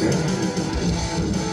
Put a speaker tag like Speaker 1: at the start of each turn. Speaker 1: なるほど。